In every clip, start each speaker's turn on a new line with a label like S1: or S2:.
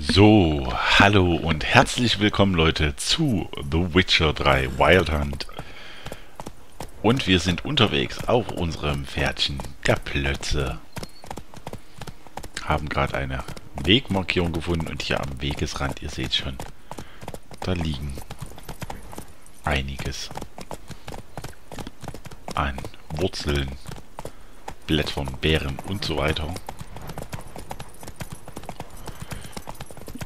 S1: So, hallo und herzlich willkommen Leute zu The Witcher 3 Wild Hunt. Und wir sind unterwegs auf unserem Pferdchen, der Plötze. Haben gerade eine Wegmarkierung gefunden und hier am Wegesrand, ihr seht schon, da liegen einiges an Wurzeln, Blättern, Beeren und so weiter.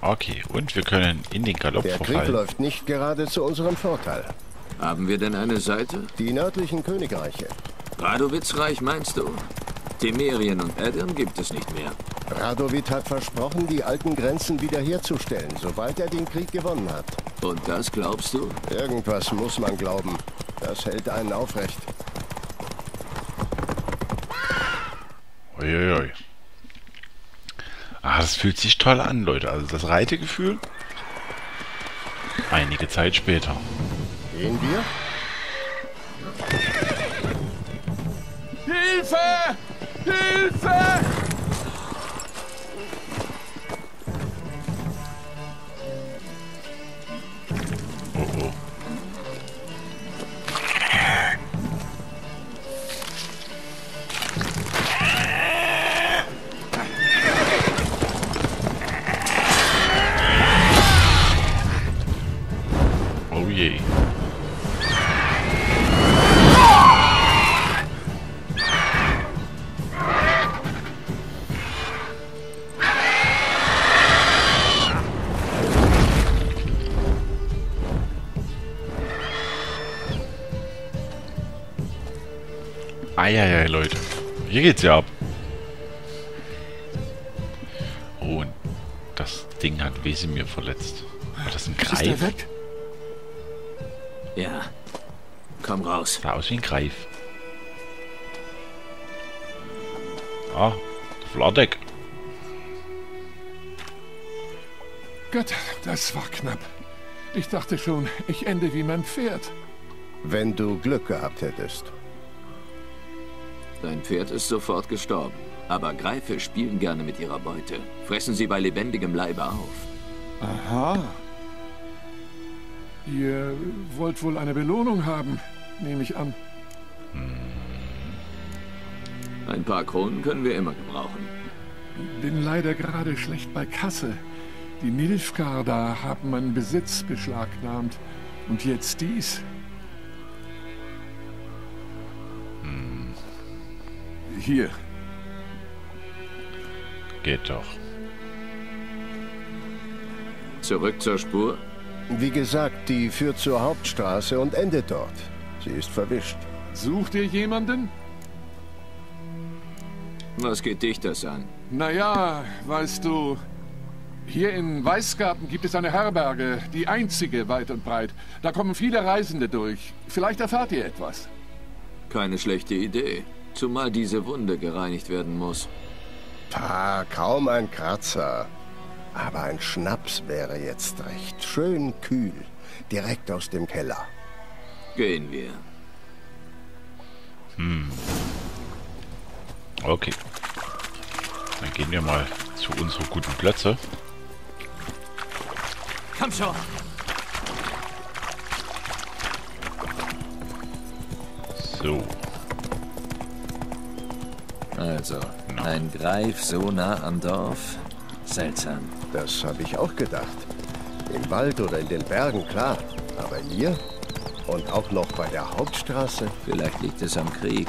S1: Okay, und wir können in den Galopp
S2: Der Krieg
S1: verfallen.
S2: läuft nicht gerade zu unserem Vorteil.
S3: Haben wir denn eine Seite?
S2: Die nördlichen Königreiche.
S3: Radowitzreich meinst du? Temerien und Edirn gibt es nicht mehr.
S2: Radowid hat versprochen, die alten Grenzen wiederherzustellen, sobald er den Krieg gewonnen hat.
S3: Und das glaubst du?
S2: Irgendwas muss man glauben. Das hält einen aufrecht.
S1: Uiuiui. Ah, das fühlt sich toll an, Leute. Also das Reitegefühl. Einige Zeit später.
S2: Gehen wir?
S4: Hilfe! Hilfe!
S1: Eieiei, Leute. Hier geht's ja ab. Oh, und das Ding hat Wesemir verletzt. War das ein
S4: Ist
S1: Greif?
S4: weg?
S3: Ja. Komm raus.
S1: Sah aus wie ein Greif. Ah, Vladek.
S4: Gott, das war knapp. Ich dachte schon, ich ende wie mein Pferd.
S2: Wenn du Glück gehabt hättest.
S3: Dein Pferd ist sofort gestorben. Aber Greife spielen gerne mit ihrer Beute. Fressen sie bei lebendigem Leibe auf.
S4: Aha. Ihr wollt wohl eine Belohnung haben, nehme ich an.
S3: Ein paar Kronen können wir immer gebrauchen.
S4: Bin leider gerade schlecht bei Kasse. Die Nilfgaard da haben meinen Besitz beschlagnahmt. Und jetzt dies. Hier,
S1: Geht doch.
S3: Zurück zur Spur?
S2: Wie gesagt, die führt zur Hauptstraße und endet dort. Sie ist verwischt.
S4: sucht ihr jemanden?
S3: Was geht dich das an?
S4: Naja, weißt du, hier in Weißgarten gibt es eine Herberge, die einzige weit und breit. Da kommen viele Reisende durch. Vielleicht erfahrt ihr etwas.
S3: Keine schlechte Idee. Zumal diese Wunde gereinigt werden muss.
S2: Pah, kaum ein Kratzer. Aber ein Schnaps wäre jetzt recht. Schön kühl. Direkt aus dem Keller.
S3: Gehen wir.
S1: Okay. Dann gehen wir mal zu unserer guten Plätze.
S3: Komm schon!
S1: So.
S5: Also, ein Greif so nah am Dorf? Seltsam.
S2: Das habe ich auch gedacht. Im Wald oder in den Bergen, klar. Aber hier? Und auch noch bei der Hauptstraße?
S5: Vielleicht liegt es am Krieg.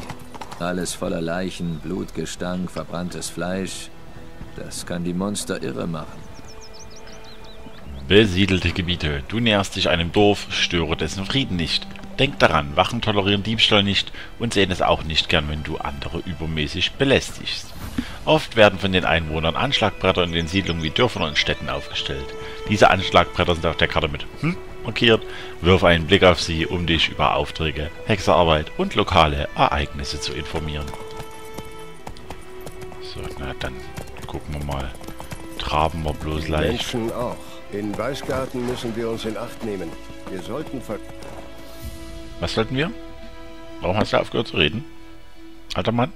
S5: Alles voller Leichen, Blutgestank, verbranntes Fleisch. Das kann die Monster irre machen.
S1: Besiedelte Gebiete. Du näherst dich einem Dorf, störe dessen Frieden nicht. Denk daran, Wachen tolerieren Diebstahl nicht und sehen es auch nicht gern, wenn du andere übermäßig belästigst. Oft werden von den Einwohnern Anschlagbretter in den Siedlungen wie Dörfern und Städten aufgestellt. Diese Anschlagbretter sind auf der Karte mit hm markiert. Wirf einen Blick auf sie, um dich über Aufträge, Hexerarbeit und lokale Ereignisse zu informieren. So, na dann gucken wir mal. Traben wir bloß leicht.
S2: Menschen auch. In Weißgarten müssen wir uns in Acht nehmen. Wir sollten ver...
S1: Was sollten wir? Warum hast du aufgehört zu reden? Alter Mann?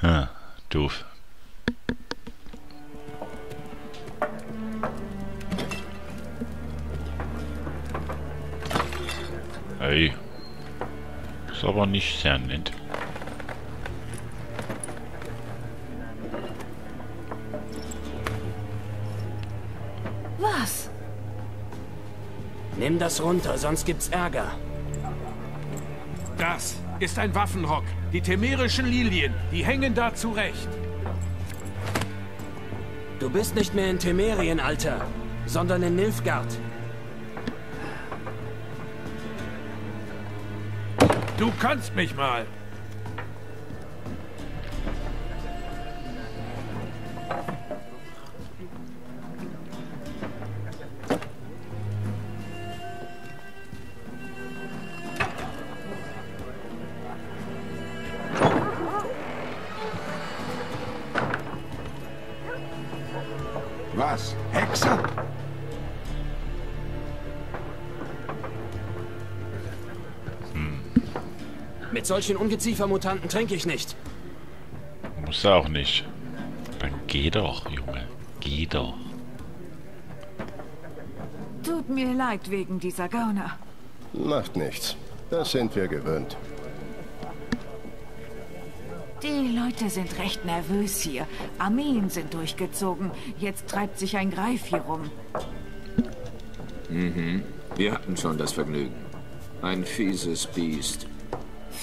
S1: Hm, doof. Ey. Ist aber nicht sehr nett.
S6: Nimm das runter, sonst gibt's Ärger.
S7: Das ist ein Waffenrock. Die temerischen Lilien, die hängen da zurecht.
S6: Du bist nicht mehr in Temerien, Alter, sondern in Nilfgaard.
S7: Du kannst mich mal.
S6: Solchen Ungeziefermutanten trinke ich nicht.
S1: Muss er auch nicht. Dann geh doch, Junge. Geh doch.
S8: Tut mir leid wegen dieser Gauner.
S2: Macht nichts. Das sind wir gewöhnt.
S8: Die Leute sind recht nervös hier. Armeen sind durchgezogen. Jetzt treibt sich ein Greif hier rum.
S3: Wir hatten schon das Vergnügen. Ein fieses Biest.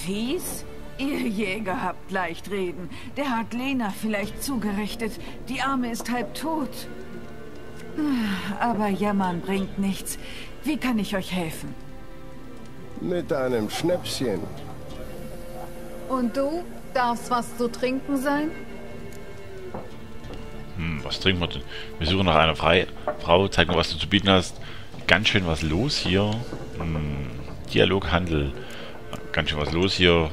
S8: Fies? Ihr Jäger habt leicht reden. Der hat Lena vielleicht zugerichtet. Die Arme ist halb tot. Aber jammern bringt nichts. Wie kann ich euch helfen?
S2: Mit einem Schnäpschen.
S9: Und du? Darf's was zu trinken sein?
S1: Hm, was trinken wir denn? Wir suchen nach einer Frei Frau. Zeig mal, was du zu bieten hast. Ganz schön was los hier. Hm, Dialoghandel. Ganz schön was los hier.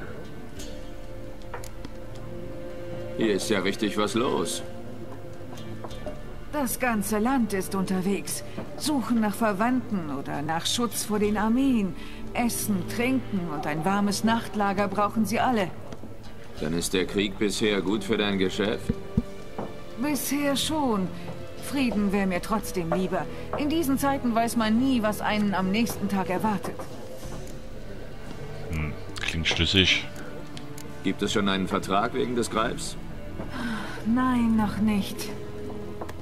S3: Hier ist ja richtig was los.
S8: Das ganze Land ist unterwegs. Suchen nach Verwandten oder nach Schutz vor den Armeen. Essen, trinken und ein warmes Nachtlager brauchen sie alle.
S3: Dann ist der Krieg bisher gut für dein Geschäft?
S8: Bisher schon. Frieden wäre mir trotzdem lieber. In diesen Zeiten weiß man nie, was einen am nächsten Tag erwartet.
S1: Schlüssig.
S3: Gibt es schon einen Vertrag wegen des Greifs?
S8: Nein, noch nicht.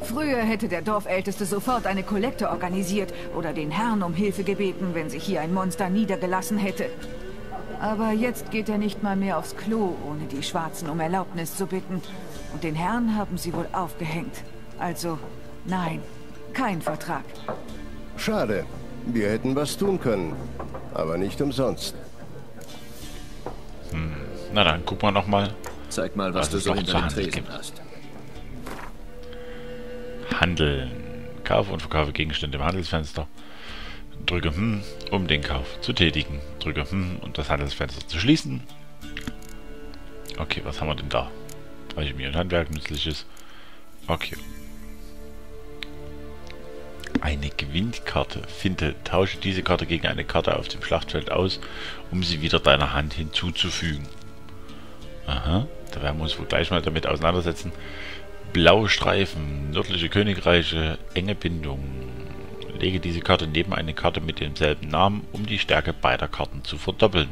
S8: Früher hätte der Dorfälteste sofort eine Kollekte organisiert oder den Herrn um Hilfe gebeten, wenn sich hier ein Monster niedergelassen hätte. Aber jetzt geht er nicht mal mehr aufs Klo, ohne die Schwarzen um Erlaubnis zu bitten. Und den Herrn haben sie wohl aufgehängt. Also, nein, kein Vertrag.
S2: Schade. Wir hätten was tun können. Aber nicht umsonst.
S1: Na dann, guck mal nochmal.
S5: Zeig mal, was
S1: Was
S5: du
S1: es
S5: so hinter den Tresen
S1: gibt.
S5: hast.
S1: Handeln. Kaufe und verkaufe Gegenstände im Handelsfenster. Drücke hm, um den Kauf zu tätigen. Drücke hm, um das Handelsfenster zu schließen. Okay, was haben wir denn da? Alchemie und Handwerk, nützliches. Okay. Eine Gewinnkarte. Finde, tausche diese Karte gegen eine Karte auf dem Schlachtfeld aus, um sie wieder deiner Hand hinzuzufügen. Aha, da werden wir uns wohl gleich mal damit auseinandersetzen. Blaue Streifen, nördliche Königreiche, enge Bindung. Lege diese Karte neben eine Karte mit demselben Namen, um die Stärke beider Karten zu verdoppeln.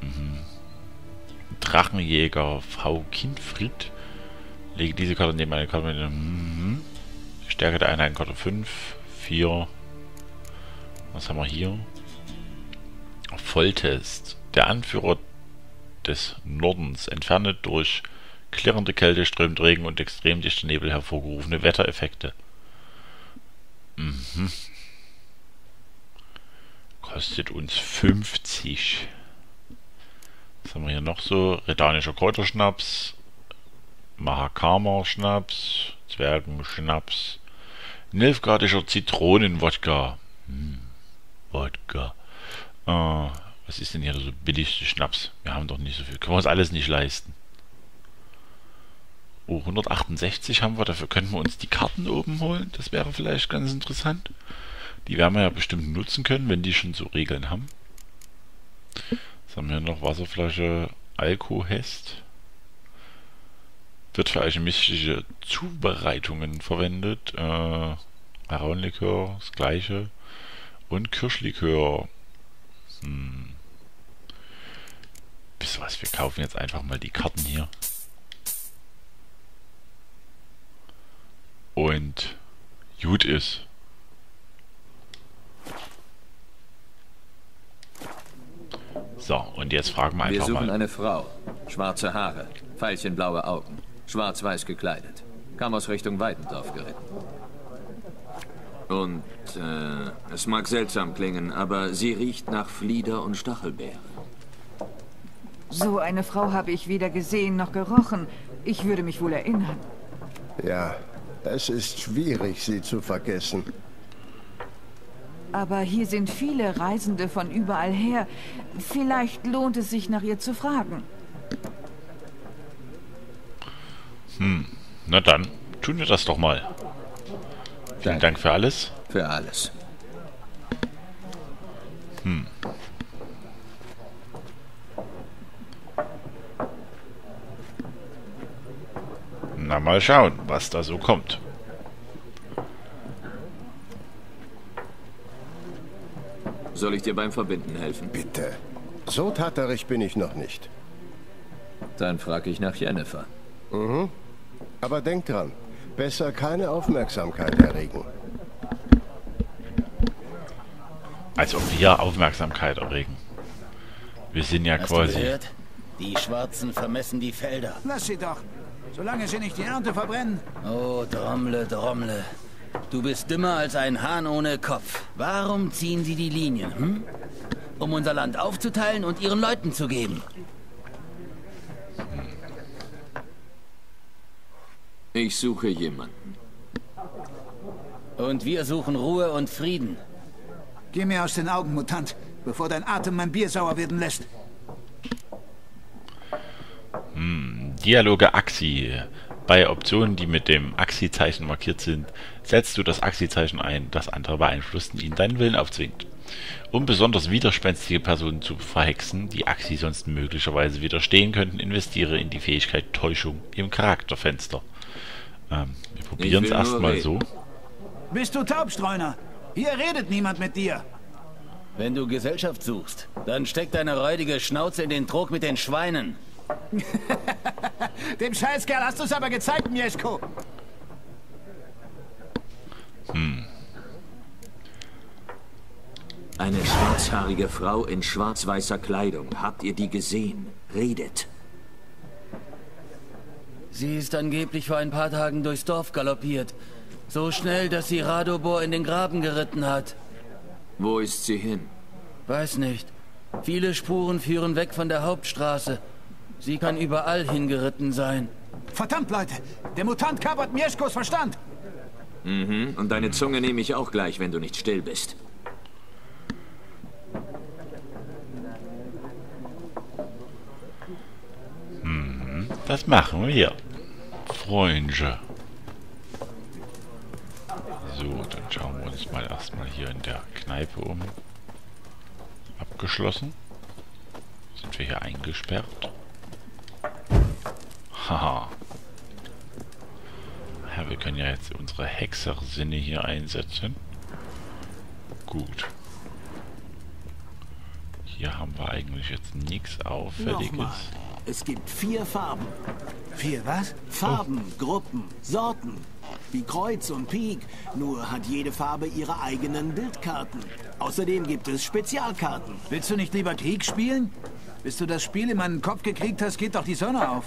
S1: Mhm. Drachenjäger V. Kindfried. Lege diese Karte neben eine Karte mit dem mhm. Stärke der Einheitenkarte 5, 4. Was haben wir hier? Volltest. Der Anführer des Nordens entferne durch klirrende Kälte, strömt Regen und extrem dichter Nebel hervorgerufene Wettereffekte. Mhm. Kostet uns 50. Was haben wir hier noch so? Redanischer Kräuterschnaps, Mahakama Schnaps, Zwergenschnaps, Nilfgaardischer Zitronenwodka. Hm, Wodka. Äh, was ist denn hier so billigste Schnaps? Wir haben doch nicht so viel. Können wir uns alles nicht leisten. Oh, 168 haben wir. Dafür könnten wir uns die Karten oben holen. Das wäre vielleicht ganz interessant. Die werden wir ja bestimmt nutzen können, wenn die schon so Regeln haben. Was haben wir noch? Wasserflasche Alkohest. Wird für alchemistische Zubereitungen verwendet. Äh, Aronlikör, das gleiche. Und Kirschlikör. Hm. Ihr was, wir kaufen jetzt einfach mal die Karten hier. Und gut ist. So, und jetzt fragen wir
S5: Wir
S1: einfach
S5: suchen
S1: mal.
S5: eine Frau. Schwarze Haare, veilchenblaue Augen, schwarz-weiß gekleidet. Kam aus Richtung Weidendorf geritten.
S3: Und äh, es mag seltsam klingen, aber sie riecht nach Flieder und Stachelbeere.
S8: So eine Frau habe ich weder gesehen noch gerochen. Ich würde mich wohl erinnern.
S2: Ja, es ist schwierig, sie zu vergessen.
S8: Aber hier sind viele Reisende von überall her. Vielleicht lohnt es sich, nach ihr zu fragen.
S1: Na dann, tun wir das doch mal. Vielen
S5: Danke.
S1: Dank für alles.
S5: Für alles.
S1: Na mal schauen, was da so kommt.
S3: Soll ich dir beim Verbinden helfen?
S2: Bitte. So taterig bin ich noch nicht.
S5: Dann frage ich nach Jennifer.
S2: Aber denk dran, besser keine Aufmerksamkeit erregen.
S1: Als ob wir Aufmerksamkeit erregen. Wir sind ja
S10: Hast du
S1: quasi.
S10: gehört? Die Schwarzen vermessen die Felder.
S6: Lass sie doch. Solange sie nicht die Ernte verbrennen.
S10: Oh, Drommle, Drommle. Du bist dümmer als ein Hahn ohne Kopf. Warum ziehen sie die Linien, hm? Um unser Land aufzuteilen und ihren Leuten zu geben.
S3: Ich suche jemanden.
S10: Und wir suchen Ruhe und Frieden.
S6: Geh mir aus den Augen, Mutant, bevor dein Atem mein Bier sauer werden lässt.
S1: Dialoge Axi. Bei Optionen, die mit dem Axi-Zeichen markiert sind, setzt du das Axi-Zeichen ein, das andere beeinflusst ihn deinen Willen aufzwingt. Um besonders widerspenstige Personen zu verhexen, die Axi sonst möglicherweise widerstehen könnten, investiere in die Fähigkeit Täuschung im Charakterfenster. Ähm, wir probieren es erstmal so.
S6: Bist du Taubstreuner? Hier redet niemand mit dir.
S10: Wenn du Gesellschaft suchst, dann steck deine räudige Schnauze in den Trog mit den Schweinen.
S6: Dem Scheißkerl hast du es aber gezeigt, Mieszko.
S3: Eine schwarzhaarige Frau in schwarz-weißer Kleidung. Habt ihr die gesehen? Redet.
S10: Sie ist angeblich vor ein paar Tagen durchs Dorf galoppiert. So schnell, dass sie Radobor in den Graben geritten hat.
S3: Wo ist sie hin?
S10: Weiß nicht. Viele Spuren führen weg von der Hauptstraße. Sie kann überall hingeritten sein.
S6: Verdammt, Leute. Der Mutant kapert Mieszkos Verstand.
S3: Mhm. Und deine Zunge nehme ich auch gleich, wenn du nicht still bist.
S1: Das machen wir. Freunde. So, dann schauen wir uns mal erstmal hier in der Kneipe um. Abgeschlossen. Sind wir hier eingesperrt? Haha. Ja, wir können ja jetzt unsere Hexersinne hier einsetzen. Gut. Hier haben wir eigentlich jetzt nichts Auffälliges.
S11: Nochmal. Es gibt vier Farben.
S6: Vier was?
S11: Farben, Gruppen, Sorten. Wie Kreuz und Pik. Nur hat jede Farbe ihre eigenen Bildkarten. Außerdem gibt es Spezialkarten.
S6: Willst du nicht lieber Krieg spielen? Bis du das Spiel in meinen Kopf gekriegt hast, geht doch die Sonne auf.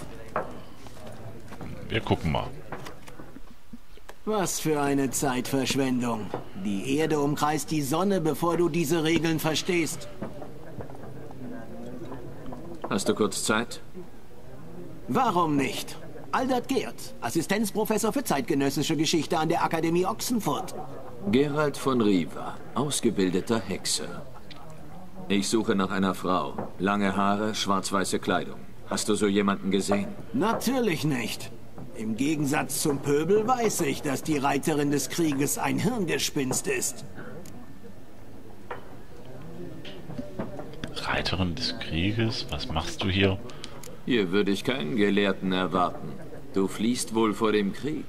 S1: Wir gucken mal.
S11: Was für eine Zeitverschwendung. Die Erde umkreist die Sonne, bevor du diese Regeln verstehst.
S3: Hast du kurz Zeit?
S11: Warum nicht? Aldert Geert, Assistenzprofessor für zeitgenössische Geschichte an der Akademie Ochsenfurt.
S3: Gerald von Riva, ausgebildeter Hexer. Ich suche nach einer Frau. Lange Haare, schwarz-weiße Kleidung. Hast du so jemanden gesehen?
S11: Natürlich nicht. Im Gegensatz zum Pöbel weiß ich, dass die Reiterin des Krieges ein Hirngespinst ist.
S1: Reiterin des Krieges, was machst du hier?
S3: Hier würde ich keinen Gelehrten erwarten. Du fliehst wohl vor dem Krieg.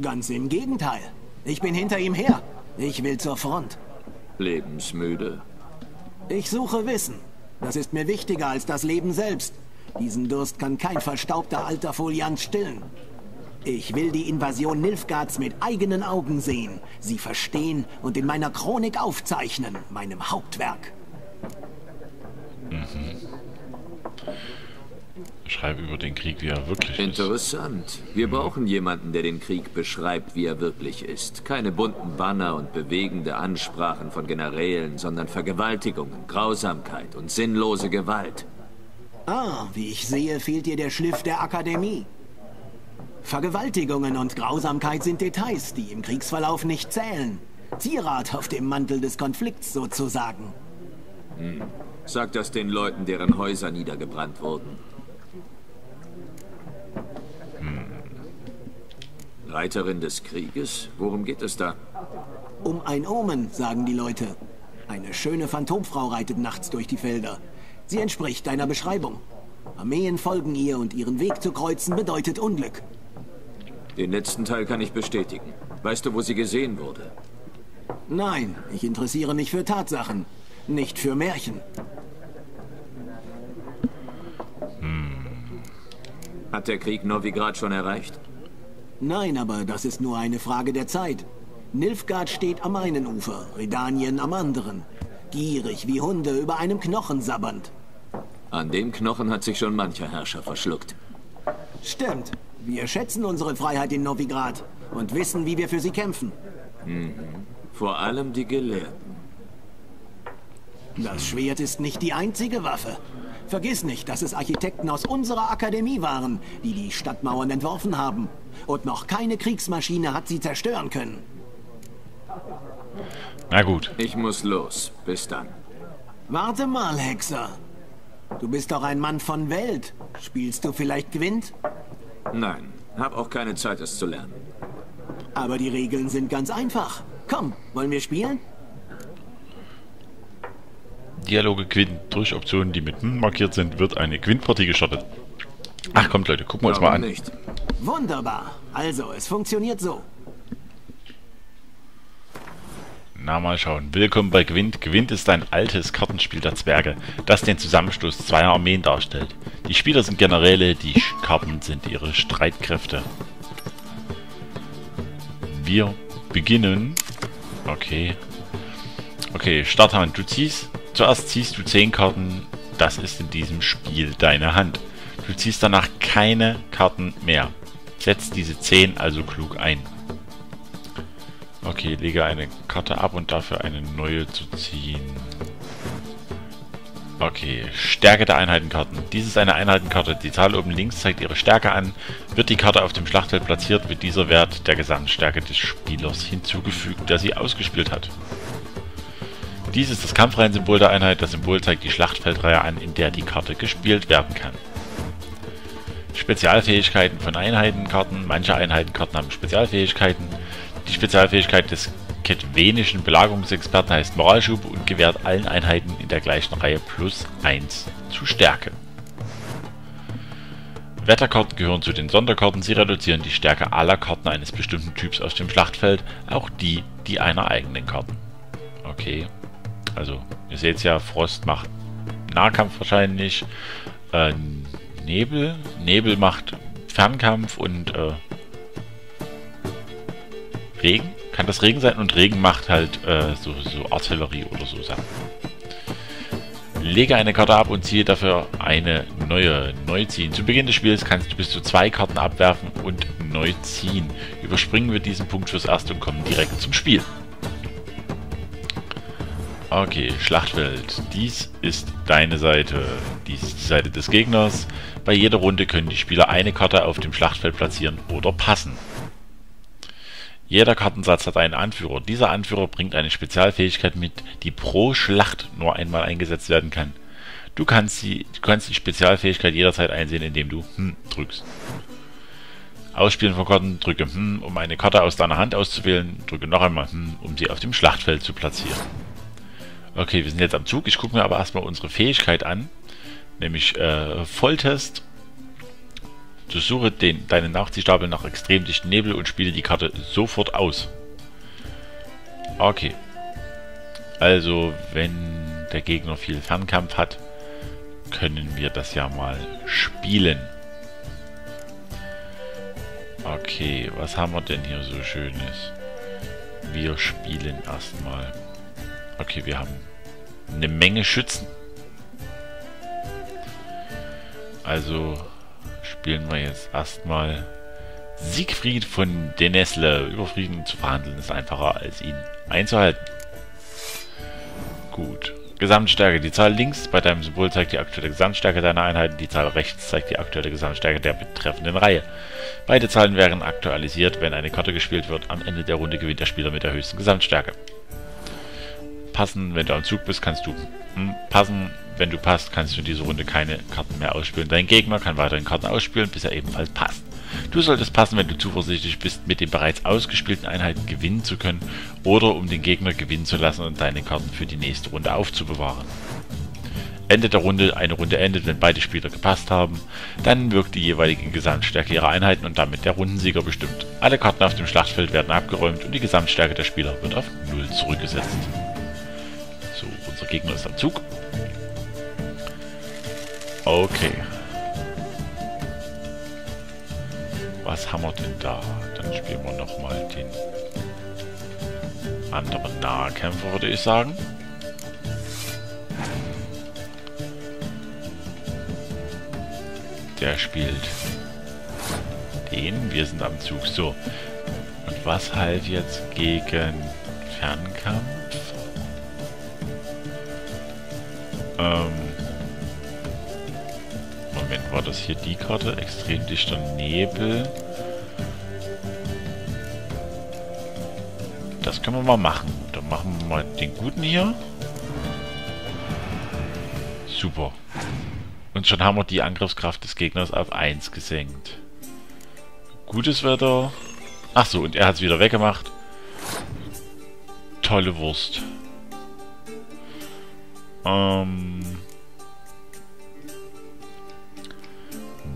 S11: Ganz im Gegenteil. Ich bin hinter ihm her. Ich will zur Front.
S3: Lebensmüde?
S11: Ich suche Wissen. Das ist mir wichtiger als das Leben selbst. Diesen Durst kann kein verstaubter alter Foliant stillen. Ich will die Invasion Nilfgaards mit eigenen Augen sehen, sie verstehen und in meiner Chronik aufzeichnen, meinem Hauptwerk.
S1: Mhm. Schreibe über den Krieg, wie er wirklich
S3: Interessant. ist. Interessant. Wir brauchen jemanden, der den Krieg beschreibt, wie er wirklich ist. Keine bunten Banner und bewegende Ansprachen von Generälen, sondern Vergewaltigungen, Grausamkeit und sinnlose Gewalt.
S11: Ah, wie ich sehe, fehlt dir der Schliff der Akademie. Vergewaltigungen und Grausamkeit sind Details, die im Kriegsverlauf nicht zählen. Zierat auf dem Mantel des Konflikts sozusagen.
S3: Hm. Sag das den Leuten, deren Häuser niedergebrannt wurden. Hm. Reiterin des Krieges? Worum geht es da?
S11: Um ein Omen, sagen die Leute. Eine schöne Phantomfrau reitet nachts durch die Felder. Sie entspricht deiner Beschreibung. Armeen folgen ihr und ihren Weg zu kreuzen bedeutet Unglück.
S3: Den letzten Teil kann ich bestätigen. Weißt du, wo sie gesehen wurde?
S11: Nein, ich interessiere mich für Tatsachen, nicht für Märchen.
S3: Hat der Krieg Novigrad schon erreicht?
S11: Nein, aber das ist nur eine Frage der Zeit. Nilfgaard steht am einen Ufer, Redanien am anderen. Gierig wie Hunde über einem Knochen sabbernd.
S3: An dem Knochen hat sich schon mancher Herrscher verschluckt.
S11: Stimmt. Wir schätzen unsere Freiheit in Novigrad und wissen, wie wir für sie kämpfen.
S3: Mhm. Vor allem die Gelehrten.
S11: Das Schwert ist nicht die einzige Waffe. Vergiss nicht, dass es Architekten aus unserer Akademie waren, die die Stadtmauern entworfen haben. Und noch keine Kriegsmaschine hat sie zerstören können.
S1: Na gut.
S3: Ich muss los. Bis dann.
S11: Warte mal, Hexer. Du bist doch ein Mann von Welt. Spielst du vielleicht Gwent?
S3: Nein, hab auch keine Zeit, es zu lernen.
S11: Aber die Regeln sind ganz einfach. Komm, wollen wir spielen?
S1: Dialoge gewinnen durch Optionen, die mit hm markiert sind, wird eine Gewinnpartie gestartet. Ach kommt Leute, gucken wir uns mal an. Nicht.
S11: Wunderbar. Also, es funktioniert so.
S1: Na, mal schauen. Willkommen bei Gwent. Gwent ist ein altes Kartenspiel der Zwerge, das den Zusammenschluss zweier Armeen darstellt. Die Spieler sind Generäle, die Karten sind ihre Streitkräfte. Wir beginnen. Okay. Okay, Starthand. Du ziehst Zuerst ziehst du 10 Karten, das ist in diesem Spiel deine Hand. Du ziehst danach keine Karten mehr. Setz diese 10 also klug ein. Okay, lege eine Karte ab und dafür eine neue zu ziehen. Okay, Stärke der Einheitenkarten. Dies ist eine Einheitenkarte. Die Zahl oben links zeigt ihre Stärke an. Wird die Karte auf dem Schlachtfeld platziert, wird dieser Wert der Gesamtstärke des Spielers hinzugefügt, der sie ausgespielt hat. Dies ist das Kampfreihensymbol der Einheit. Das Symbol zeigt die Schlachtfeldreihe an, in der die Karte gespielt werden kann. Spezialfähigkeiten von Einheitenkarten. Manche Einheitenkarten haben Spezialfähigkeiten. Die Spezialfähigkeit des ketwenischen Belagerungsexperten heißt Moralschub und gewährt allen Einheiten in der gleichen Reihe plus 1 zu Stärke. Wetterkarten gehören zu den Sonderkarten. Sie reduzieren die Stärke aller Karten eines bestimmten Typs auf dem Schlachtfeld, auch die, die einer eigenen Karten. Okay. Also, ihr seht ja, Frost macht Nahkampf wahrscheinlich. Äh, Nebel. Nebel macht Fernkampf und äh, Regen. Kann das Regen sein und Regen macht halt äh, so, so Artillerie oder so Sachen. Lege eine Karte ab und ziehe dafür eine neue. Neu ziehen. Zu Beginn des Spiels kannst du bis zu zwei Karten abwerfen und neu ziehen. Überspringen wir diesen Punkt fürs Erste und kommen direkt zum Spiel. Okay, Schlachtfeld. Dies ist deine Seite. Dies ist die Seite des Gegners. Bei jeder Runde können die Spieler eine Karte auf dem Schlachtfeld platzieren oder passen. Jeder Kartensatz hat einen Anführer. Dieser Anführer bringt eine Spezialfähigkeit mit, die pro Schlacht nur einmal eingesetzt werden kann. Du kannst die, du kannst die Spezialfähigkeit jederzeit einsehen, indem du hm drückst. Ausspielen von Karten, drücke hm, um eine Karte aus deiner Hand auszuwählen, drücke noch einmal hm, um sie auf dem Schlachtfeld zu platzieren. Okay, wir sind jetzt am Zug. Ich gucke mir aber erstmal unsere Fähigkeit an. Nämlich äh, Volltest. Durchsuche den, deinen Nachziehstapel nach extrem dichten Nebel und spiele die Karte sofort aus. Okay. Also, wenn der Gegner viel Fernkampf hat, können wir das ja mal spielen. Okay, was haben wir denn hier so Schönes? Wir spielen erstmal. Okay, wir haben eine Menge Schützen. Also spielen wir jetzt erstmal Siegfried von Denesle. Über Frieden zu verhandeln ist einfacher, als ihn einzuhalten. Gut. Gesamtstärke. Die Zahl links bei deinem Symbol zeigt die aktuelle Gesamtstärke deiner Einheiten. Die Zahl rechts zeigt die aktuelle Gesamtstärke der betreffenden Reihe. Beide Zahlen werden aktualisiert, wenn eine Karte gespielt wird. Am Ende der Runde gewinnt der Spieler mit der höchsten Gesamtstärke. Passen, wenn du am Zug bist, kannst du hm, passen. Wenn du passt, kannst du in dieser Runde keine Karten mehr ausspielen. Dein Gegner kann weiterhin Karten ausspielen, bis er ebenfalls passt. Du solltest passen, wenn du zuversichtlich bist, mit den bereits ausgespielten Einheiten gewinnen zu können oder um den Gegner gewinnen zu lassen und deine Karten für die nächste Runde aufzubewahren. Ende der Runde, eine Runde endet, wenn beide Spieler gepasst haben, dann wirkt die jeweilige Gesamtstärke ihrer Einheiten und damit der Rundensieger bestimmt. Alle Karten auf dem Schlachtfeld werden abgeräumt und die Gesamtstärke der Spieler wird auf 0 zurückgesetzt. So, unser Gegner ist am Zug. Okay. Was haben wir denn da? Dann spielen wir nochmal den anderen Nahkämpfer, würde ich sagen. Der spielt den. Wir sind am Zug. So. Und was halt jetzt gegen Fernkampf? Ähm. War das hier die Karte? Extrem dichter Nebel. Das können wir mal machen. Dann machen wir mal den guten hier. Super. Und schon haben wir die Angriffskraft des Gegners auf 1 gesenkt. Gutes Wetter. Achso, und er hat es wieder weggemacht. Tolle Wurst. Ähm...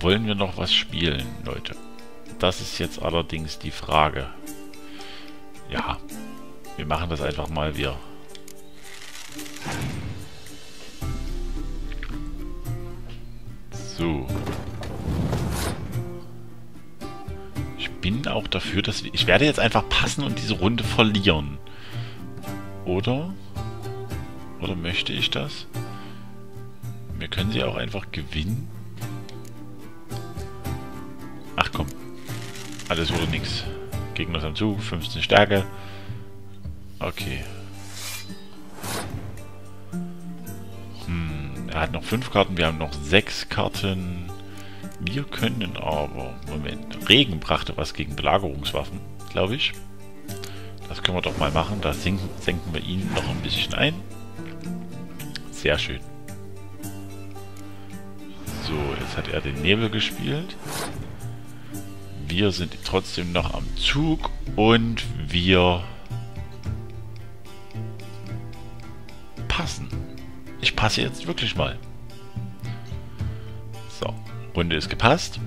S1: Wollen wir noch was spielen, Leute? Das ist jetzt allerdings die Frage. Ja, wir machen das einfach mal. Wir So. Ich bin auch dafür, dass wir... Ich werde jetzt einfach passen und diese Runde verlieren. Oder? Oder möchte ich das? Wir können sie auch einfach gewinnen. Alles oder nichts. Gegner ist am Zug, 15 Stärke. Okay. Hm, er hat noch 5 Karten, wir haben noch 6 Karten. Wir können aber... Moment. Regen brachte was gegen Belagerungswaffen, glaube ich. Das können wir doch mal machen. Da senken, senken wir ihn noch ein bisschen ein. Sehr schön. So, jetzt hat er den Nebel gespielt. Wir sind trotzdem noch am Zug und wir passen. Ich passe jetzt wirklich mal. So, Runde ist gepasst.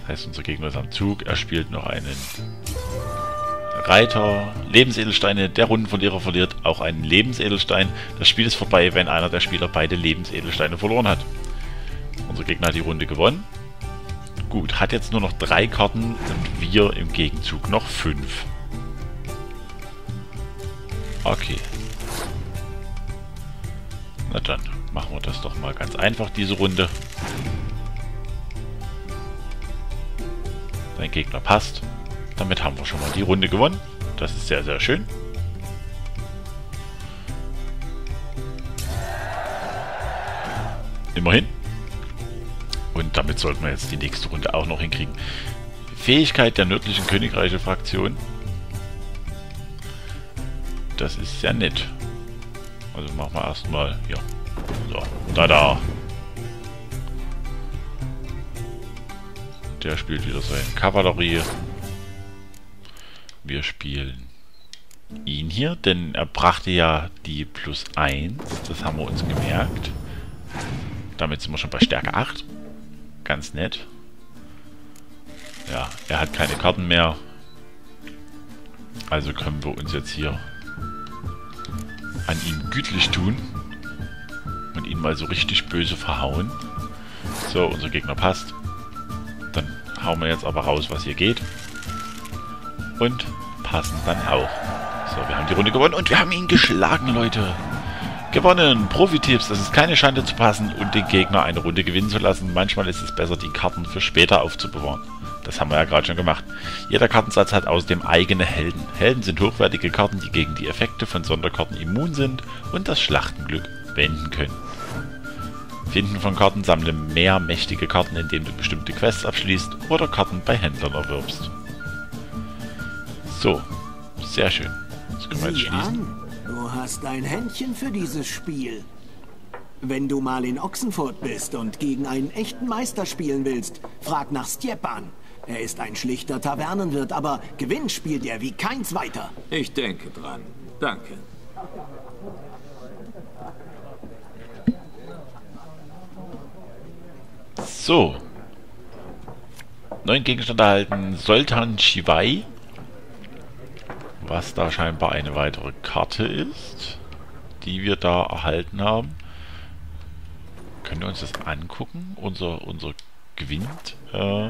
S1: Das heißt, unser Gegner ist am Zug. Er spielt noch einen Reiter. Lebensedelsteine. Der Rundenverlierer verliert auch einen Lebensedelstein. Das Spiel ist vorbei, wenn einer der Spieler beide Lebensedelsteine verloren hat. Unser Gegner hat die Runde gewonnen. Gut, hat jetzt nur noch drei Karten und wir im Gegenzug noch fünf. Okay. Na dann, machen wir das doch mal ganz einfach, diese Runde. Dein Gegner passt. Damit haben wir schon mal die Runde gewonnen. Das ist sehr, sehr schön. Immerhin. Und damit sollten wir jetzt die nächste Runde auch noch hinkriegen. Fähigkeit der nördlichen Königreiche-Fraktion. Das ist sehr nett. Also machen wir erstmal, ja. So, da da. Der spielt wieder seine Kavallerie. Wir spielen ihn hier, denn er brachte ja die plus 1. Das haben wir uns gemerkt. Damit sind wir schon bei Stärke 8. Ganz nett. Ja, er hat keine Karten mehr. Also können wir uns jetzt hier an ihm gütlich tun und ihn mal so richtig böse verhauen. So, unser Gegner passt. Dann hauen wir jetzt aber raus, was hier geht. Und passen dann auch. So, wir haben die Runde gewonnen und wir haben ihn geschlagen, Leute. Gewonnen! Profi-Tipps, das ist keine Schande zu passen und den Gegner eine Runde gewinnen zu lassen. Manchmal ist es besser, die Karten für später aufzubewahren. Das haben wir ja gerade schon gemacht. Jeder Kartensatz hat außerdem eigene Helden. Helden sind hochwertige Karten, die gegen die Effekte von Sonderkarten immun sind und das Schlachtenglück wenden können. Finden von Karten sammle mehr mächtige Karten, indem du bestimmte Quests abschließt oder Karten bei Händlern erwirbst. So, sehr schön. Das können wir jetzt schließen.
S11: Hast ein Händchen für dieses Spiel. Wenn du mal in Ochsenfurt bist und gegen einen echten Meister spielen willst, frag nach Stjepan. Er ist ein schlichter Tavernenwirt, aber Gewinn spielt er wie kein zweiter.
S3: Ich denke dran. Danke.
S1: So. Neuen Gegenstand erhalten. Sultan Shivai. Was da scheinbar eine weitere Karte ist, die wir da erhalten haben. Können wir uns das angucken? Unser, unser gewinnt. Äh,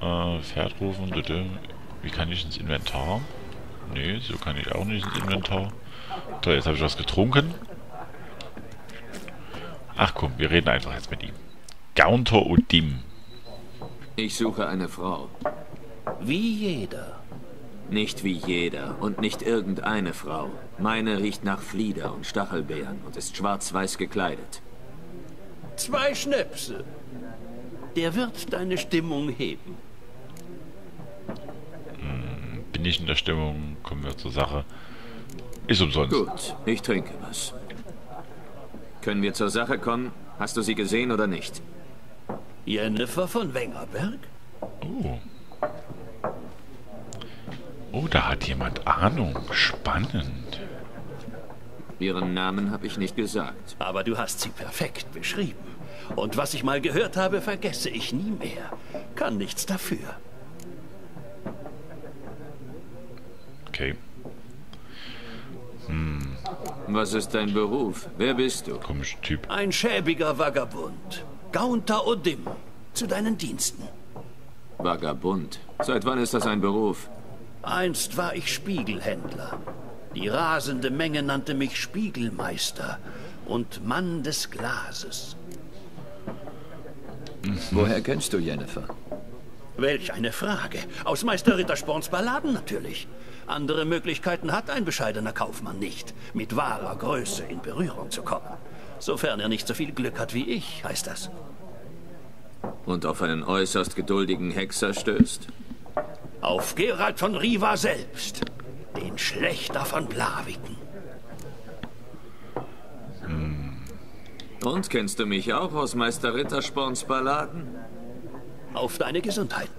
S1: äh, Pferd rufen. Wie kann ich ins Inventar? Nee, so kann ich auch nicht ins Inventar. So, jetzt habe ich was getrunken. Ach komm, wir reden einfach jetzt mit ihm. Gaunter Odim.
S3: Ich suche eine Frau.
S10: Wie jeder.
S3: Nicht wie jeder und nicht irgendeine Frau. Meine riecht nach Flieder und Stachelbeeren und ist schwarz-weiß gekleidet.
S10: Zwei Schnäpse. Der wird deine Stimmung heben.
S1: Bin ich in der Stimmung, kommen wir zur Sache. Ist umsonst.
S3: Gut, ich trinke was. Können wir zur Sache kommen? Hast du sie gesehen oder nicht?
S10: Jennifer von Wengerberg?
S1: Oh. Oh, da hat jemand Ahnung. Spannend.
S3: Ihren Namen habe ich nicht gesagt.
S10: Aber du hast sie perfekt beschrieben. Und was ich mal gehört habe, vergesse ich nie mehr. Kann nichts dafür.
S1: Okay.
S3: Was ist dein Beruf? Wer bist du?
S1: Komischer Typ.
S10: Ein schäbiger Vagabund. Gaunter Odim. Zu deinen Diensten.
S3: Vagabund. Seit wann ist das ein Beruf?
S10: Einst war ich Spiegelhändler. Die rasende Menge nannte mich Spiegelmeister und Mann des Glases.
S5: Woher kennst du Jennifer?
S10: Welch eine Frage. Aus Meister Rittersporns Balladen natürlich. Andere Möglichkeiten hat ein bescheidener Kaufmann nicht, mit wahrer Größe in Berührung zu kommen. Sofern er nicht so viel Glück hat wie ich, heißt das.
S3: Und auf einen äußerst geduldigen Hexer stößt?
S10: Auf Gerald von Riva selbst, den Schlechter von Blaviken.
S3: Und kennst du mich auch aus Meister Rittersporns Balladen?
S10: Auf deine Gesundheit.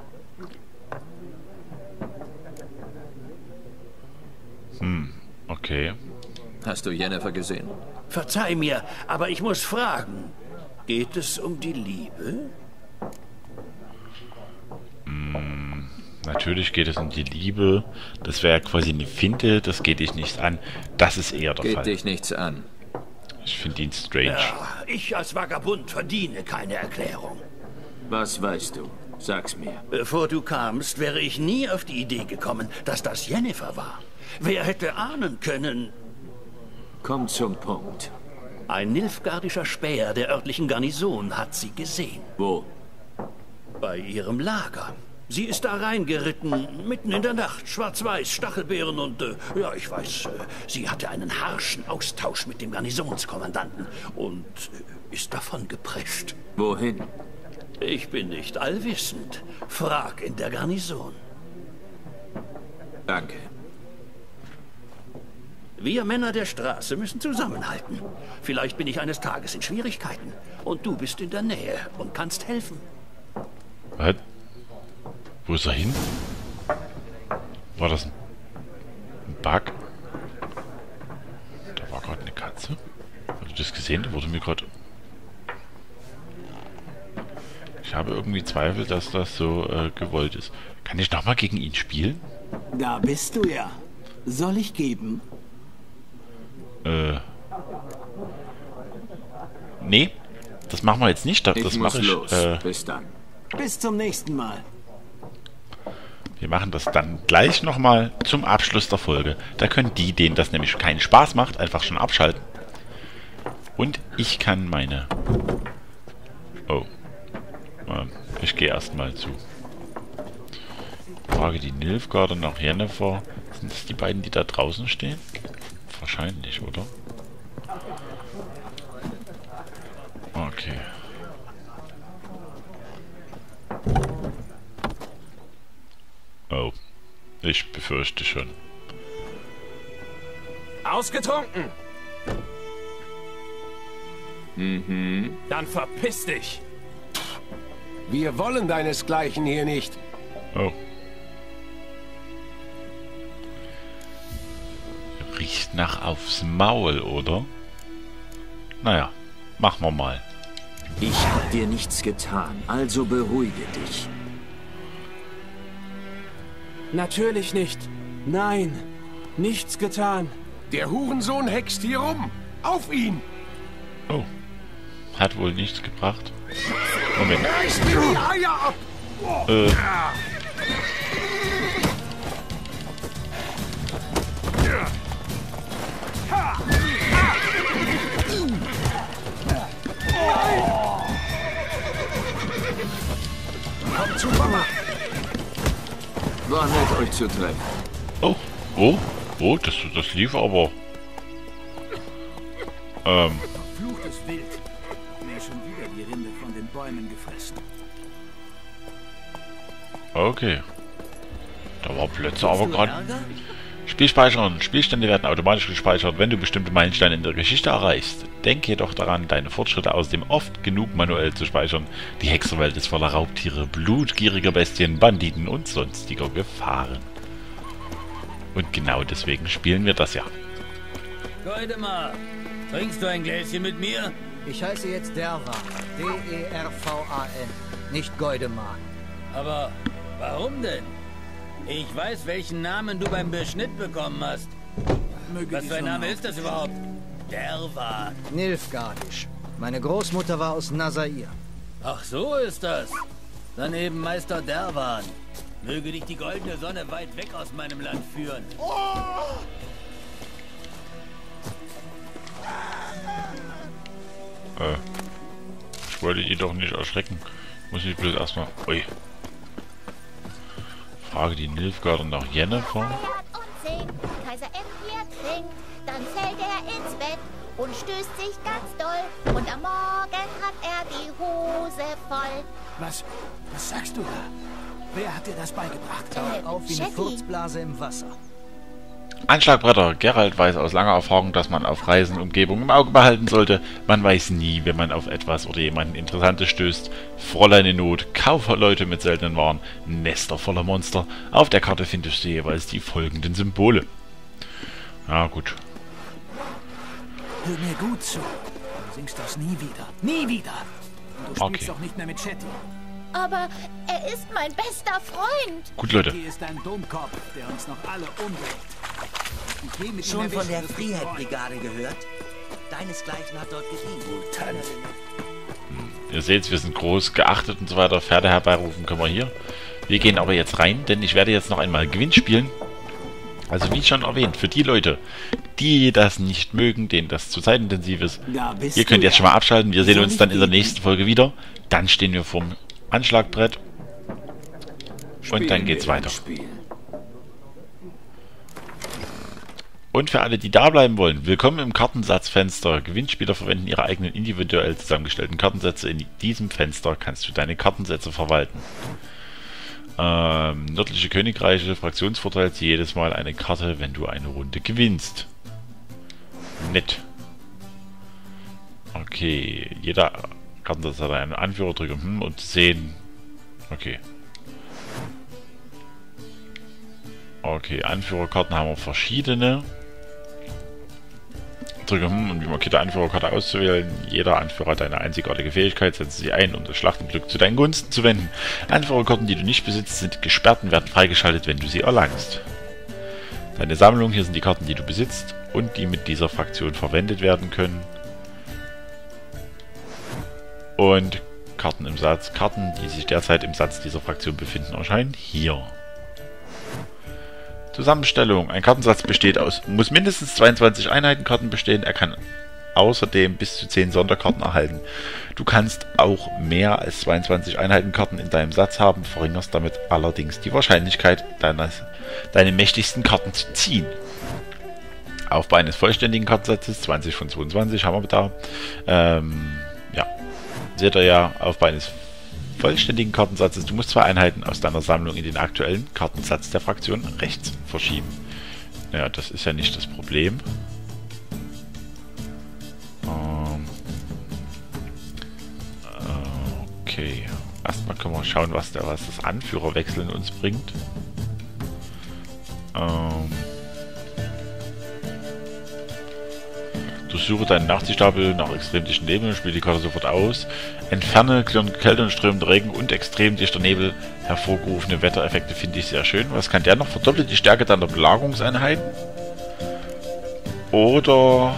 S1: Okay.
S5: Hast du Jennifer gesehen?
S10: Verzeih mir, aber ich muss fragen. Geht es um die Liebe?
S1: Natürlich geht es um die Liebe. Das wäre quasi eine Finte. Das geht dich nichts an. Das ist eher der
S5: Geht
S1: Fall.
S5: dich nichts an.
S1: Ich finde ihn strange.
S10: Ja, ich als Vagabund verdiene keine Erklärung.
S3: Was weißt du? Sag's mir.
S10: Bevor du kamst, wäre ich nie auf die Idee gekommen, dass das Jennifer war. Wer hätte ahnen können,
S3: Komm zum Punkt.
S10: ein nilfgardischer Späher der örtlichen Garnison hat sie gesehen.
S3: Wo?
S10: Bei ihrem Lager. Sie ist da reingeritten, mitten in der Nacht, schwarz-weiß, Stachelbeeren und, äh, ja, ich weiß, äh, sie hatte einen harschen Austausch mit dem Garnisonskommandanten und äh, ist davon geprescht.
S3: Wohin?
S10: Ich bin nicht allwissend. Frag in der Garnison.
S3: Danke.
S10: Wir Männer der Straße müssen zusammenhalten. Vielleicht bin ich eines Tages in Schwierigkeiten. Und du bist in der Nähe und kannst helfen.
S1: Was? Wo ist er hin? War das ein Bug? Da war gerade eine Katze. Hast du das gesehen? Da wurde mir gerade... Ich habe irgendwie Zweifel, dass das so äh, gewollt ist. Kann ich nochmal gegen ihn spielen?
S11: Da bist du ja. Soll ich geben?
S1: Äh. Nee, das machen wir jetzt nicht. Das,
S3: Ich
S1: mache ich.
S3: los.
S1: Äh,
S3: Bis dann.
S11: Bis zum nächsten Mal.
S1: Machen das dann gleich nochmal zum Abschluss der Folge. Da können die, denen das nämlich keinen Spaß macht, einfach schon abschalten. Und ich kann meine... Oh. Ähm, ich gehe erstmal zu. Frage die Nilfgaard und auch. Sind das die beiden, die da draußen stehen? Wahrscheinlich, oder? Okay. Oh. Ich befürchte schon.
S7: Ausgetrunken.
S3: Mhm.
S7: Dann verpiss dich.
S2: Wir wollen deinesgleichen hier nicht.
S1: Oh. Riecht nach aufs Maul, oder? Naja, machen wir mal.
S3: Ich hab dir nichts getan, also beruhige dich.
S7: Natürlich nicht. Nein, nichts getan.
S2: Der Hurensohn hext hier rum. Auf ihn!
S1: Oh. Hat wohl nichts gebracht. Moment.
S2: Reiß mir die Eier ab!
S1: Äh.
S3: Komm zu Mama. War nett, euch zu treffen.
S1: Oh. Oh. Oh, das, das lief aber. Ähm.
S6: Verfluchtes Wild. Mir schon wieder die Rinde von den Bäumen gefressen.
S1: Okay. Da war plötzlich aber gerade... Spiel speichern. Spielstände werden automatisch gespeichert, wenn du bestimmte Meilensteine in der Geschichte erreichst. Denk jedoch daran, deine Fortschritte außerdem oft genug manuell zu speichern. Die Hexerwelt ist voller Raubtiere, blutgieriger Bestien, Banditen und sonstiger Gefahren. Und genau deswegen spielen wir das ja.
S12: Goldemar, trinkst du ein Gläschen mit mir?
S13: Ich heiße jetzt Dervan. D-E-R-V-A-N. Nicht Goldemar.
S12: Aber warum denn? Ich weiß, welchen Namen du beim Beschnitt bekommen hast. Was für ein Name ist das überhaupt? Dervan.
S13: Nilfgaardisch. Meine Großmutter war aus Nasair.
S12: Ach, so ist das. Dann eben Meister Dervan. Möge dich die goldene Sonne weit weg aus meinem Land führen.
S1: Äh. Ich wollte die doch nicht erschrecken. Muss ich bloß erstmal... Ui. Frage die Nilfgaard nach Jennifer.
S14: und singt, Kaiser Empire trinkt, dann fällt er ins Bett und stößt sich ganz doll. Und am Morgen hat er die Hose voll.
S6: Was, was sagst du da? Wer hat dir das beigebracht?
S13: Taucht auf wie eine. Furzblase im Wasser.
S1: Anschlagbretter. Gerald weiß aus langer Erfahrung, dass man auf Reisen Umgebung im Auge behalten sollte. Man weiß nie, wenn man auf etwas oder jemanden Interessantes stößt. Fräulein in Not, Kaufleute mit seltenen Waren, Nester voller Monster. Auf der Karte findest du jeweils die folgenden Symbole. Ja, gut.
S6: Hör mir gut zu. Du singst das nie wieder. Nie wieder. Und du
S1: Okay.
S6: spielst auch nicht mehr mit Chetty.
S14: Aber er ist mein bester Freund.
S1: Gut, Leute.
S6: Chetty ist ein Dummkopf, der uns noch alle umbringt.
S15: Schon von der Freiheit-Brigade gehört? Deinesgleichen hat dort gedient.
S1: Ihr seht, wir sind groß geachtet und so weiter. Pferde herbeirufen können wir hier. Wir gehen aber jetzt rein, denn ich werde jetzt noch einmal Gewinn spielen. Also wie schon erwähnt, für die Leute, die das nicht mögen, denen das zu zeitintensiv ist, ihr könnt jetzt schon mal abschalten. Wir sehen uns dann in der nächsten Folge wieder. Dann stehen wir vorm Anschlagbrett. Und dann geht's weiter. Und für alle, die da bleiben wollen, willkommen im Kartensatzfenster. Gewinnspieler verwenden ihre eigenen individuell zusammengestellten Kartensätze. In diesem Fenster kannst du deine Kartensätze verwalten. Ähm, nördliche Königreiche, Fraktionsvorteil, zieh jedes Mal eine Karte, wenn du eine Runde gewinnst. Nett. Okay, jeder Kartensatz hat einen Anführer, drücke hm und 10. Okay. Okay, Anführerkarten haben wir verschiedene. Drücke hm, um die markierte Anführerkarte auszuwählen. Jeder Anführer hat eine einzigartige Fähigkeit. Setze sie ein, um das Schlachtenglück zu deinen Gunsten zu wenden. Anführerkarten, die du nicht besitzt, sind gesperrt und werden freigeschaltet, wenn du sie erlangst. Deine Sammlung, hier sind die Karten, die du besitzt und die mit dieser Fraktion verwendet werden können. Und Karten im Satz. Karten, die sich derzeit im Satz dieser Fraktion befinden, erscheinen hier. Zusammenstellung. Ein Kartensatz besteht aus, muss mindestens 22 Einheitenkarten bestehen. Er kann außerdem bis zu 10 Sonderkarten erhalten. Du kannst auch mehr als 22 Einheitenkarten in deinem Satz haben, verringerst damit allerdings die Wahrscheinlichkeit, deines, deine mächtigsten Karten zu ziehen. Aufbau eines vollständigen Kartensatzes, 20 von 22 haben wir da. Ähm, seht ihr ja, Aufbau eines vollständigen Kartensatzes. Du musst zwei Einheiten aus deiner Sammlung in den aktuellen Kartensatz der Fraktion rechts verschieben. Ja, das ist ja nicht das Problem. Ähm, okay. Erstmal können wir schauen, was, der, was das Anführerwechseln uns bringt. Ähm, Durchsuche deinen Nachtsichtstapel nach extrem dichten Nebel und spiele die Karte sofort aus. Entferne Kälte und strömende Regen und extrem dichter Nebel hervorgerufene Wettereffekte finde ich sehr schön. Was kann der noch? Verdoppelt die Stärke deiner Belagerungseinheiten. Oder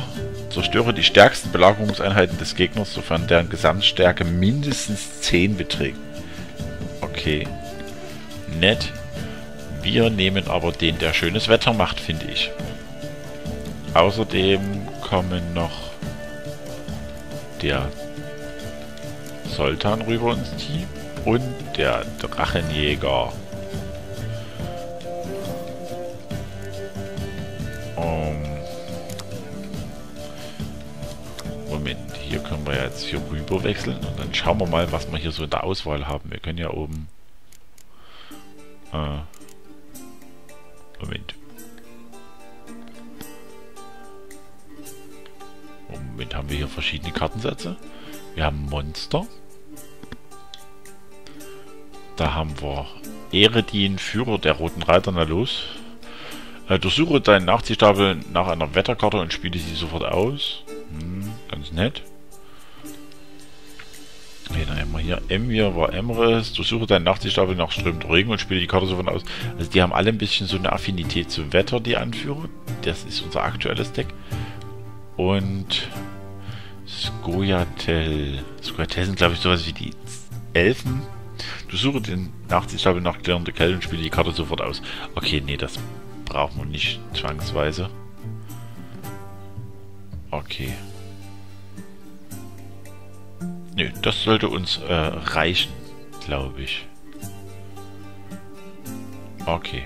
S1: zerstöre die stärksten Belagerungseinheiten des Gegners, sofern deren Gesamtstärke mindestens 10 beträgt. Okay. Nett. Wir nehmen aber den, der schönes Wetter macht, finde ich. Außerdem kommen noch der Sultan rüber ins Team und der Drachenjäger. Um, Moment, hier können wir jetzt hier rüber wechseln und dann schauen wir mal, was wir hier so in der Auswahl haben. Wir können ja oben... Äh, Moment. Moment, haben wir hier verschiedene Kartensätze. Wir haben Monster. Da haben wir Eredin, Führer der Roten Reiter, na los. Äh, durchsuche deinen Nachziehstapel nach einer Wetterkarte und spiele sie sofort aus. Hm, ganz nett. Okay, dann haben wir hier Emir war Emres. Durchsuche deinen Nachziehstapel nach strömend Regen und spiele die Karte sofort aus. Also die haben alle ein bisschen so eine Affinität zum Wetter, die Anführer. Das ist unser aktuelles Deck. Und Skoyatel. Skoyatel sind, glaube ich, sowas wie die Elfen. Du suche den Nachziehstapel nach klärende Kälte und spiele die Karte sofort aus. Okay, nee, das brauchen wir nicht zwangsweise. Okay. Nö, das sollte uns äh, reichen, glaube ich. Okay.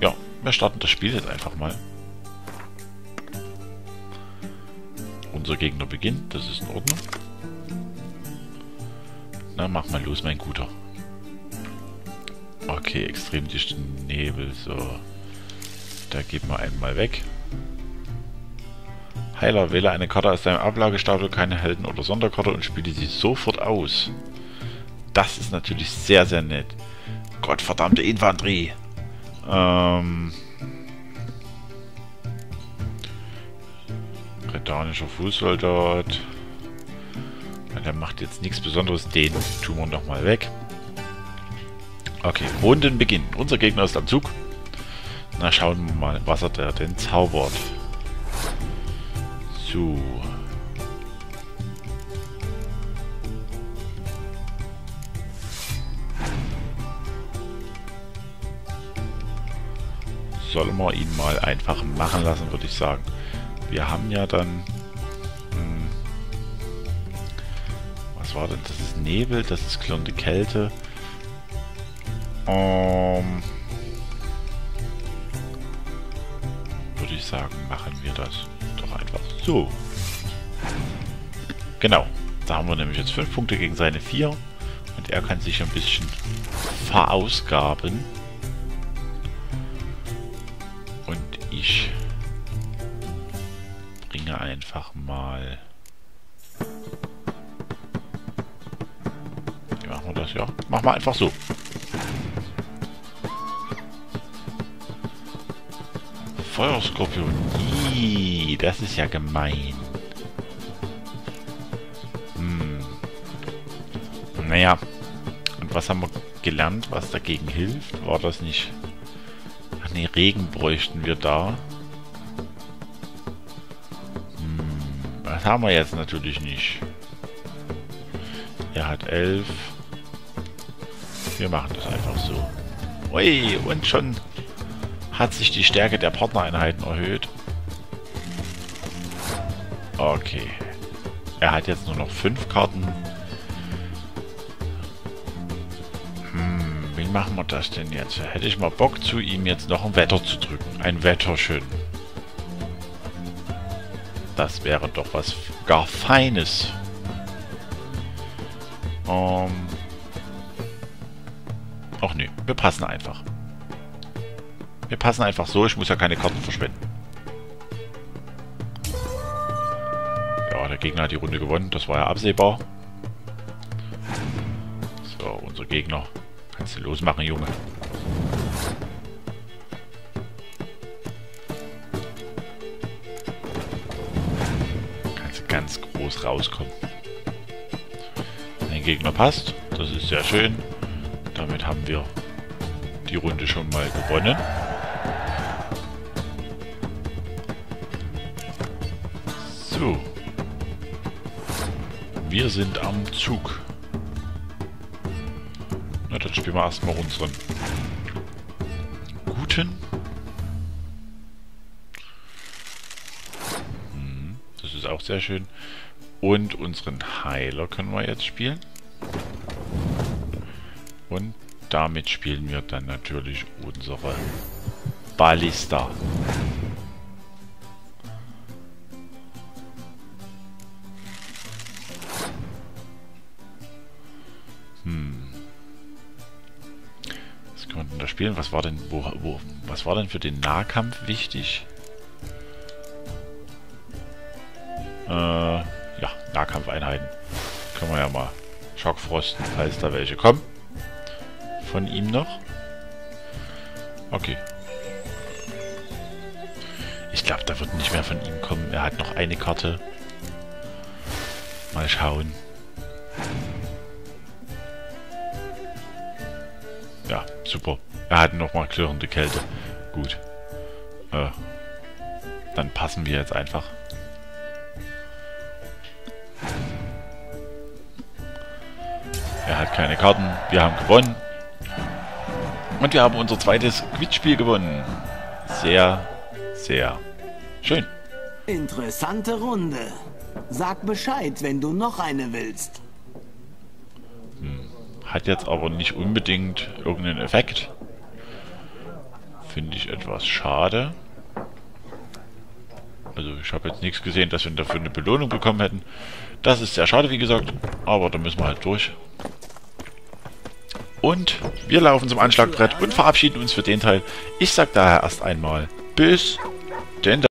S1: Ja, wir starten das Spiel jetzt einfach mal. Unser Gegner beginnt, das ist in Ordnung. Na, mach mal los, mein Guter. Okay, extrem dichten Nebel, so. Da geben wir einmal weg. Heiler, wähle eine Karte aus deinem Ablagestapel, keine Helden- oder Sonderkarte und spiele sie sofort aus. Das ist natürlich sehr, sehr nett. Gottverdammte Infanterie. Ähm... Redanischer Fußsoldat. Ja, der macht jetzt nichts Besonderes. Den tun wir nochmal weg. Okay, Rundenbeginn. Unser Gegner ist am Zug. Na, schauen wir mal, was er denn zaubert. So. Sollen wir ihn mal einfach machen lassen, würde ich sagen. Wir haben ja dann... Hm, was war denn? Das ist Nebel, das ist klirrende Kälte. Um, würde ich sagen, machen wir das doch einfach so. Genau. Da haben wir nämlich jetzt 5 Punkte gegen seine 4. Und er kann sich ein bisschen verausgaben. Einfach mal... Wie machen wir das? Ja, machen wir einfach so. Feuerskorpion. Ih, das ist ja gemein. Hm. Naja. Und was haben wir gelernt, was dagegen hilft? War das nicht... Ach nee, Regen bräuchten wir da. Das haben wir jetzt natürlich nicht. Er hat elf. Wir machen das einfach so. Ui, und schon hat sich die Stärke der Partnereinheiten erhöht. Okay. Er hat jetzt nur noch fünf Karten. Hm, wie machen wir das denn jetzt? Hätte ich mal Bock zu ihm jetzt noch ein Wetter zu drücken. Ein Wetter schön. Das wäre doch was gar Feines. Ähm. Ach nee, wir passen einfach. Wir passen einfach so, ich muss ja keine Karten verschwenden. Ja, der Gegner hat die Runde gewonnen, das war ja absehbar. So, unser Gegner. Kannst du losmachen, Junge. Rauskommen. Dein Gegner passt, das ist sehr schön. Damit haben wir die Runde schon mal gewonnen. So. Wir sind am Zug. Na, dann spielen wir erstmal unseren guten. Hm, das ist auch sehr schön. Und unseren Heiler können wir jetzt spielen. Und damit spielen wir dann natürlich unsere Ballista. Hm. Was denn da spielen? Was war denn, wo, wo, was war denn für den Nahkampf wichtig? Äh, Nahkampfeinheiten. Können wir ja mal Schockfrosten, falls da welche kommen von ihm noch? Okay. Ich glaube, da wird nicht mehr von ihm kommen. Er hat noch eine Karte. Mal schauen. Ja, super. Er hat nochmal klirrende Kälte. Gut. Äh, dann passen wir jetzt einfach. Hat keine Karten. Wir haben gewonnen. Und wir haben unser zweites Quizspiel gewonnen. Sehr, sehr schön.
S11: Interessante Runde. Sag Bescheid, wenn du noch eine willst.
S1: Hm. Hat jetzt aber nicht unbedingt irgendeinen Effekt. Finde ich etwas schade. Also ich habe jetzt nichts gesehen, dass wir dafür eine Belohnung bekommen hätten. Das ist sehr schade, wie gesagt. Aber da müssen wir halt durch. Und wir laufen zum Anschlagbrett und verabschieden uns für den Teil. Ich sag daher erst einmal bis denn